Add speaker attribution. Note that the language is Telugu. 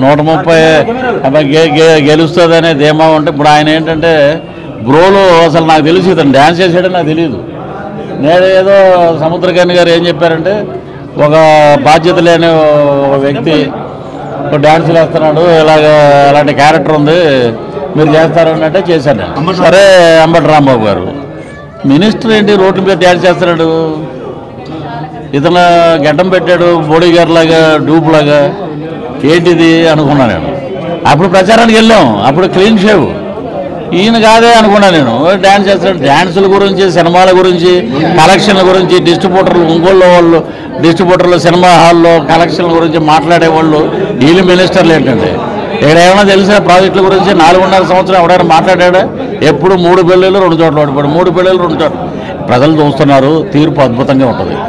Speaker 1: నూట ముప్పై అబ్బా గె- గె- గెలుస్తుందనే ధీమా ఉంటే ఇప్పుడు ఆయన ఏంటంటే బ్రోలో అసలు నాకు తెలిసి ఇతను డ్యాన్స్ చేసాడని నాకు తెలియదు నేను ఏదో సముద్రకర్ణి గారు ఏం చెప్పారంటే ఒక బాధ్యత లేని ఒక వ్యక్తి ఒక డ్యాన్స్ వేస్తున్నాడు ఇలాగ అలాంటి క్యారెక్టర్ ఉంది మీరు చేస్తారు అన్నట్టే చేశాను. సరే అంబటి రాంబాబు గారు మినిస్టర్ ఏంటి రోడ్డు మీద డ్యాన్స్ చేస్తున్నాడు? ఇతను గడ్డం పెట్టాడు బోడీ గారు లాగా డూప్ లాగా ఏంటిది అనుకున్నాను నేను. అప్పుడు ప్రచారానికి వెళ్ళాం. అప్పుడు క్లీన్ షేవ్ ఈయన కాదే అనుకున్నాను నేను. డ్యాన్స్ చేస్తాడు. డ్యాన్సుల గురించి సినిమాల గురించి కలెక్షన్ల గురించి డిస్ట్రిబ్యూటర్లు ఒంగోలు వాళ్ళు డిస్ట్రిబ్యూటర్లు సినిమా హాల్లో కలెక్షన్ల గురించి మాట్లాడే వాళ్ళు వీళ్ళు మినిస్టర్లు ఏంటంటే. ఇక్కడ ఏమైనా తెలిసిన ప్రాజెక్టుల గురించి నాలుగున్నర సంవత్సరం ఎవడైనా మాట్లాడాడా? ఎప్పుడు మూడు పెళ్ళిళ్ళు రెండు చోట్ల ఓడిపోయాడు. మూడు పెళ్ళిళ్ళు రెండు చోట్ల. ప్రజలు చూస్తున్నారు. తీర్పు అద్భుతంగా ఉంటుంది.